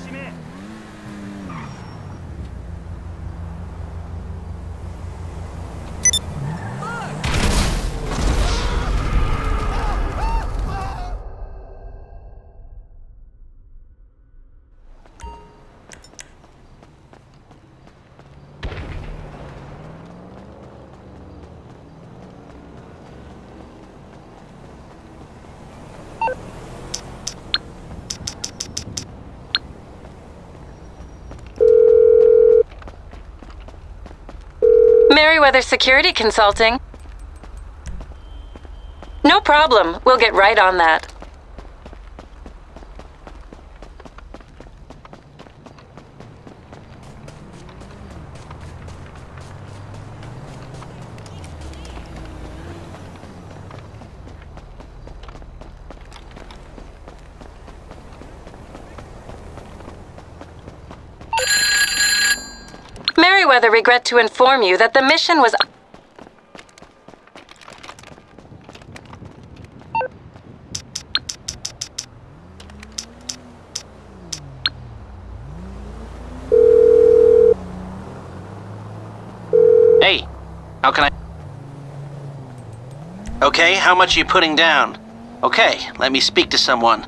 しめ Merryweather Security Consulting. No problem. We'll get right on that. Merryweather regret to inform you that the mission was Hey, how can I... Okay, how much are you putting down? Okay, let me speak to someone.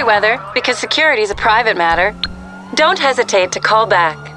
Merryweather, because security is a private matter. Don't hesitate to call back.